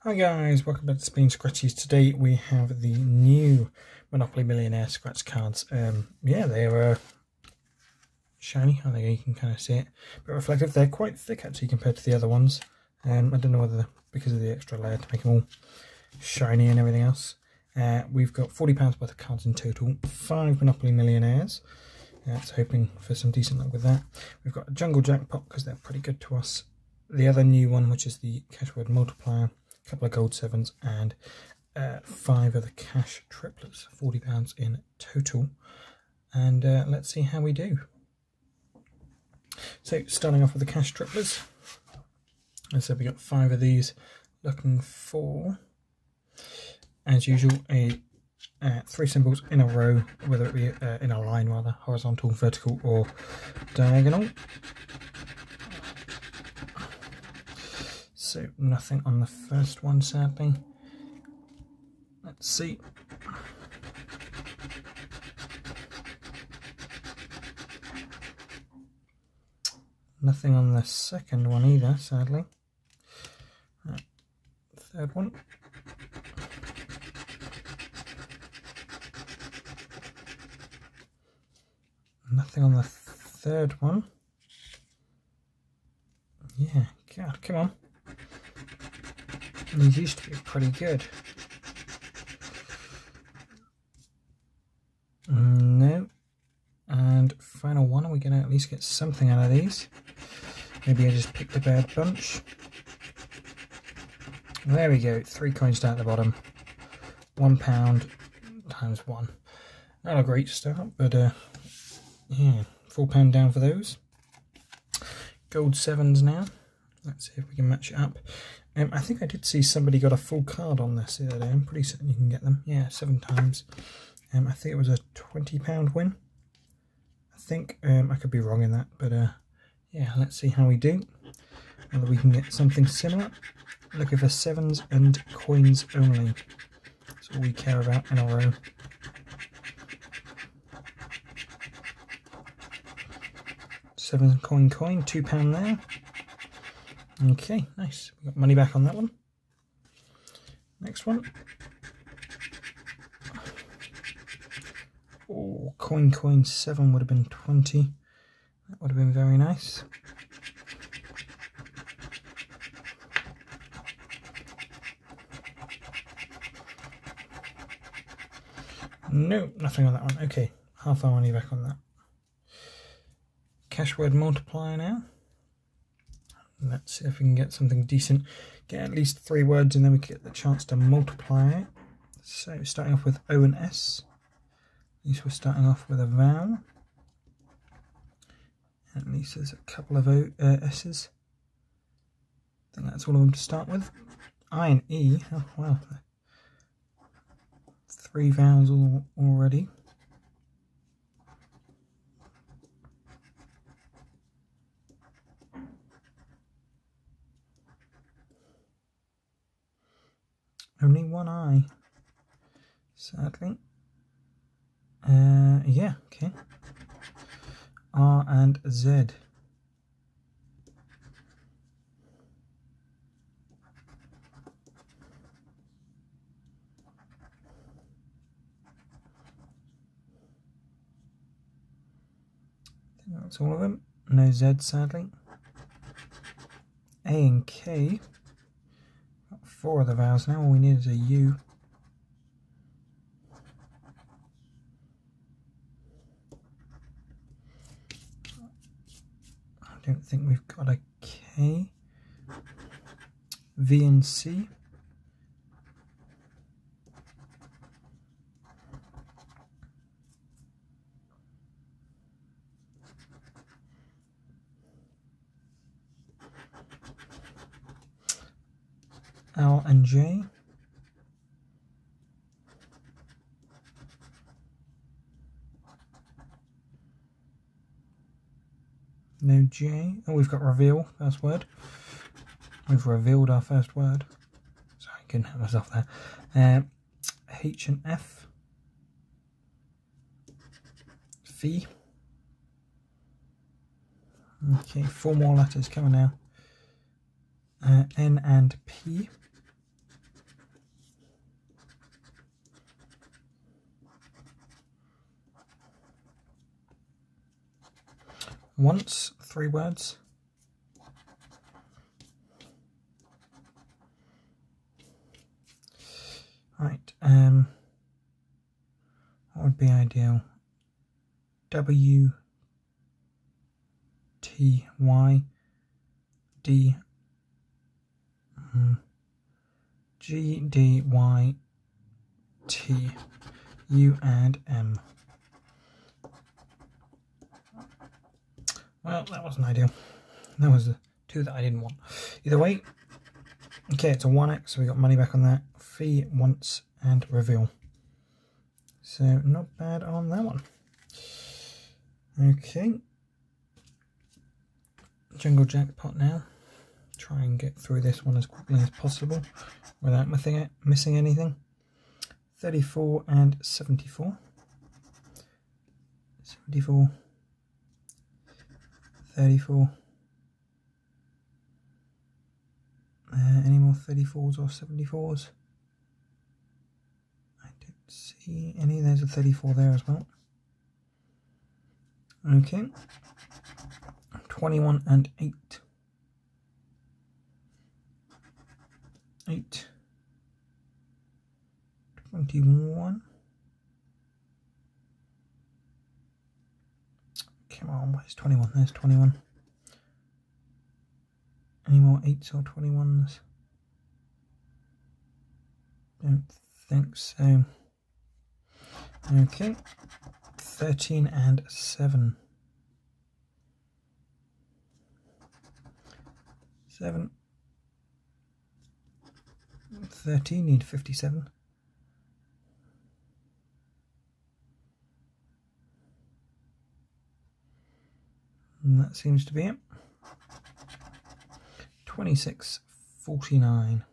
Hi guys, welcome back to SPayne Scratchies. Today we have the new Monopoly Millionaire scratch cards. Um, yeah, they are uh, shiny. I think you can kind of see it. But reflective, they're quite thick actually compared to the other ones. Um, I don't know whether because of the extra layer to make them all shiny and everything else. Uh, we've got £40 worth of cards in total, 5 Monopoly Millionaires. Uh, so hoping for some decent luck with that. We've got a Jungle Jackpot because they're pretty good to us. The other new one, which is the Cashword Multiplier couple of gold sevens, and uh, five of the cash triplets, £40 in total. And uh, let's see how we do. So, starting off with the cash triplets. As I said, we got five of these, looking for, as usual, a uh, three symbols in a row, whether it be uh, in a line rather, horizontal, vertical, or diagonal. So nothing on the first one, sadly. Let's see. Nothing on the second one either, sadly. Third one. Nothing on the third one. Yeah, God, come on. These used to be pretty good. No. And final one, are we going to at least get something out of these? Maybe I just picked a bad bunch. There we go, three coins down at the bottom. One pound times one. Not a great start, but uh, yeah, four pound down for those. Gold sevens now. Let's see if we can match it up. Um, I think I did see somebody got a full card on this the other day. I'm pretty certain you can get them. Yeah, seven times. Um, I think it was a £20 win. I think um, I could be wrong in that, but uh, yeah, let's see how we do. Whether we can get something similar. Looking for sevens and coins only. That's all we care about in a row. Seven coin coin, two pound there. Okay, nice. We got money back on that one. Next one. Oh, coin coin seven would have been 20. That would have been very nice. No, nothing on that one. Okay, half our money back on that. Cash word multiplier now. Let's see if we can get something decent. Get at least three words and then we get the chance to multiply. So starting off with O and S. At least we're starting off with a vowel. At least there's a couple of o, uh, S's. I think that's all of them to start with. I and E. Oh, wow. Three vowels all, already. Only one eye, sadly. Uh, yeah, okay. R and Z. that's all of them. No Z, sadly. A and K four of the vowels now. All we need is a U. I don't think we've got a K. V and C. J. No J. Oh, we've got reveal, first word. We've revealed our first word. Sorry, I couldn't help myself there. Uh, H and F. Fee. Okay, four more letters coming now. Uh, N and P. once, three words. Right, um, what would be ideal? W T Y D mm, G D Y T U and M. Well, that wasn't ideal. That was the two that I didn't want. Either way, okay, it's a 1x, so we got money back on that. Fee once and reveal. So, not bad on that one. Okay. Jungle Jackpot now. Try and get through this one as quickly as possible without missing, missing anything. 34 and 74. 74. 34. Uh, any more 34s or 74s? I don't see any. There's a 34 there as well. Okay. 21 and 8. 8. 21. Come on, where's 21? There's 21. Any more 8s or 21s? Don't think so. Okay. 13 and 7. 7. 13 need 57. And that seems to be it. 26.49.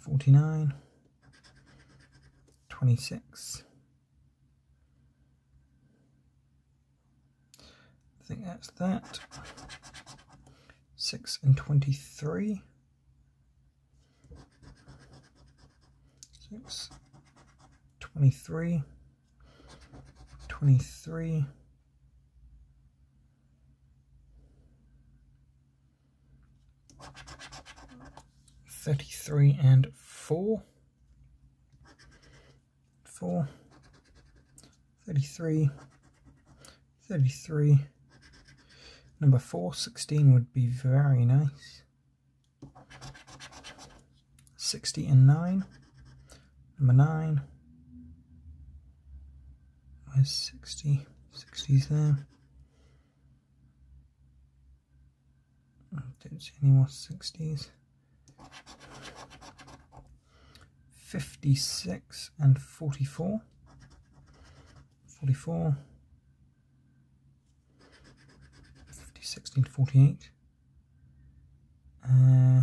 Forty-nine, twenty-six. I think that's that. Six and twenty-three. Six 23, 23, Thirty-three and four, four, thirty-three, thirty-three. Number four, 16 would be very nice. 60 and 9. Number 9. Where's 60? 60's there. I don't see any more 60s. 56 and 44. 44. 50, 16, 48. Uh,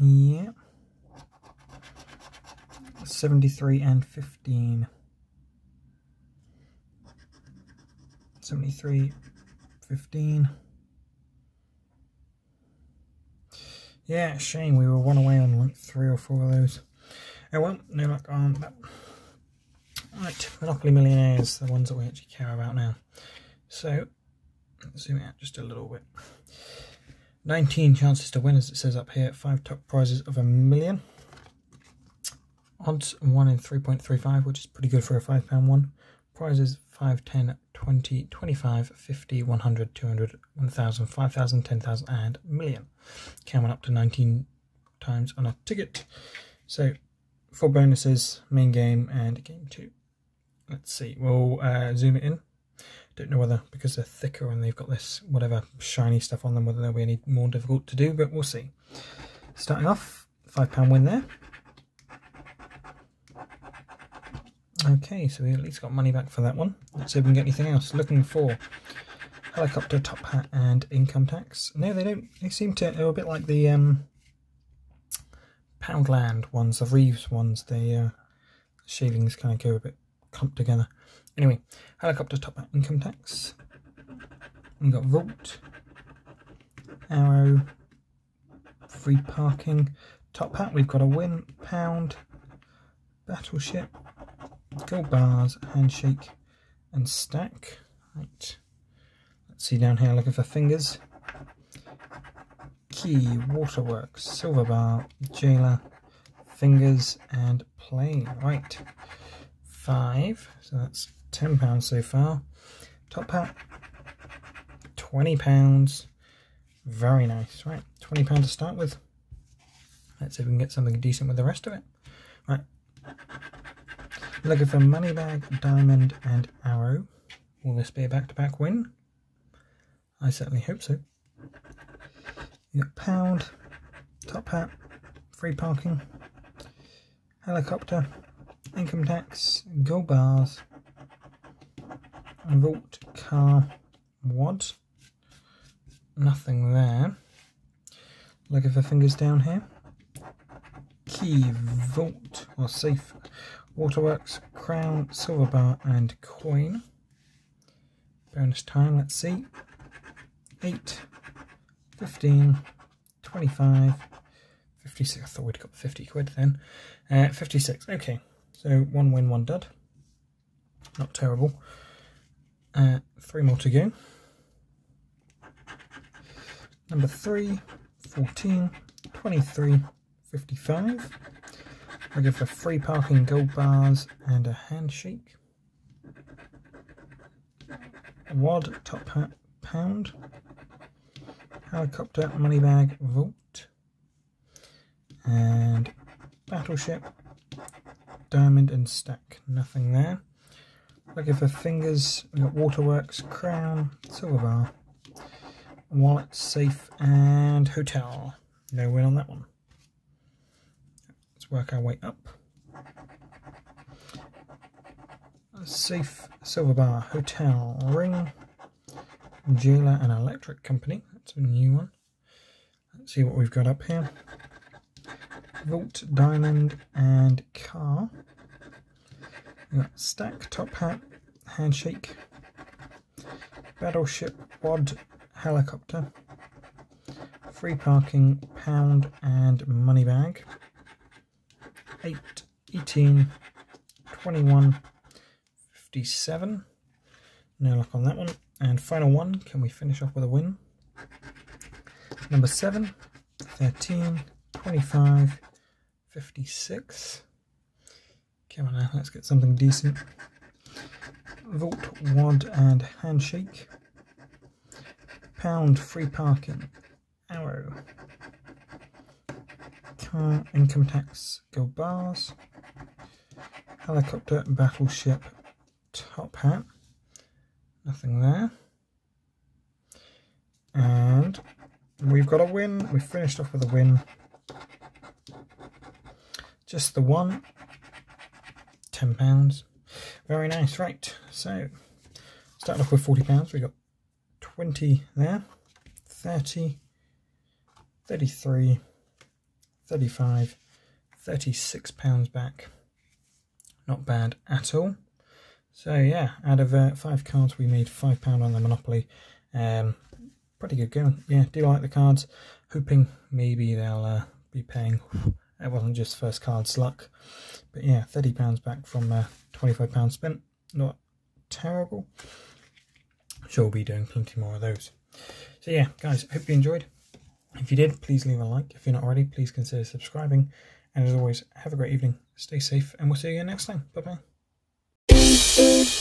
yeah. 73 and 15. 73, 15. Yeah, shame we were one away on like three or four of those. Oh well, no luck on that. Right, Monopoly Millionaires, the ones that we actually care about now. So, zoom out just a little bit. 19 chances to win, as it says up here. Five top prizes of a million odds 1 in 3.35 which is pretty good for a £5 one. Prizes 5 10 20 25 50 100 200 1000 5000 10000 and million. Coming up to 19 times on a ticket. So four bonuses main game and game two. Let's see. We'll uh, zoom it in. Don't know whether because they're thicker and they've got this whatever shiny stuff on them whether they'll be any more difficult to do but we'll see. Starting off five pound win there Okay, so we at least got money back for that one. Let's see if we can get anything else. Looking for helicopter, top hat, and income tax. No, they don't. They seem to. They're a bit like the um, Poundland ones, the Reeves ones. The uh, shavings kind of go a bit clumped together. Anyway, helicopter, top hat, income tax. We've got vault, arrow, free parking, Top hat, we've got a win, pound, battleship, gold bars, handshake, and stack. Right. Let's see down here, looking for fingers. Key, waterworks, silver bar, jailer, fingers, and plane. Right. Five. So that's ten pounds so far. Top hat, twenty pounds. Very nice. Right, twenty pounds to start with. Let's see if we can get something decent with the rest of it. Right. Looking for money bag, diamond, and arrow. Will this be a back-to-back -back win? I certainly hope so. You got pound, top hat, free parking, helicopter, income tax, gold bars, vault car, wad. Nothing there. Looking for fingers down here. Key, vault, or safe, waterworks, crown, silver bar, and coin. Bonus time, let's see. 8, 15, 25, 56. I thought we'd got 50 quid then. Uh, 56, okay. So one win, one dud. Not terrible. Uh, three more to go. Number 3, 14, 23, 55. I go for free parking gold bars and a handshake. Wad, top hat, pound. Helicopter, money bag, vault. And battleship, diamond and stack. Nothing there. Looking for fingers, we got waterworks, crown, silver bar, wallet, safe, and hotel. No win on that one. Work our way up. Safe, silver bar, hotel, ring, jeweler, and electric company. That's a new one. Let's see what we've got up here. Vault, diamond, and car. Stack, top hat, handshake, battleship, wad, helicopter, free parking, pound, and money bag. 8, 18, 21, 57. No luck on that one. And final one, can we finish off with a win? Number 7, 13, 25, 56. Come on now, let's get something decent. Vault, wad and handshake. Pound, free parking. Arrow. Car, income tax, gold bars. Helicopter, battleship, top hat. Nothing there. And we've got a win. We finished off with a win. Just the one. £10. Very nice. Right. So, starting off with £40. We got 20 there. 30. 33. 35. 36 pounds back. Not bad at all. So yeah, out of uh, five cards, we made five pound on the Monopoly. Um, pretty good going. Yeah, do like the cards. Hoping maybe they'll uh, be paying. It wasn't just first cards luck, but yeah, thirty pounds back from uh, twenty-five pounds spent. Not terrible. Sure, we'll be doing plenty more of those. So yeah, guys, hope you enjoyed. If you did, please leave a like. If you're not already, please consider subscribing. And as always, have a great evening, stay safe, and we'll see you again next time. Bye bye.